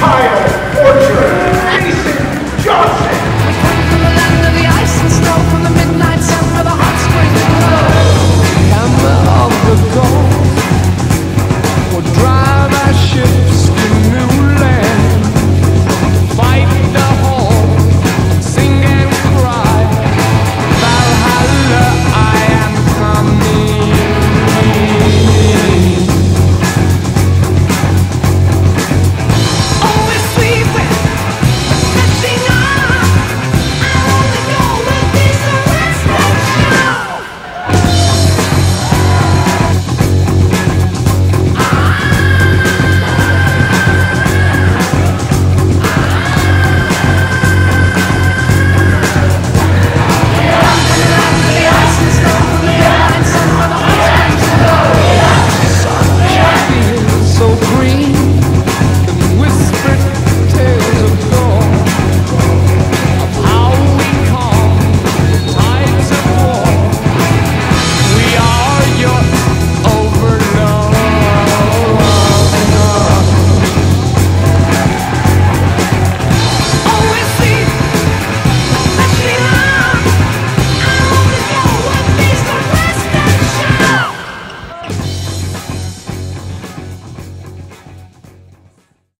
tired.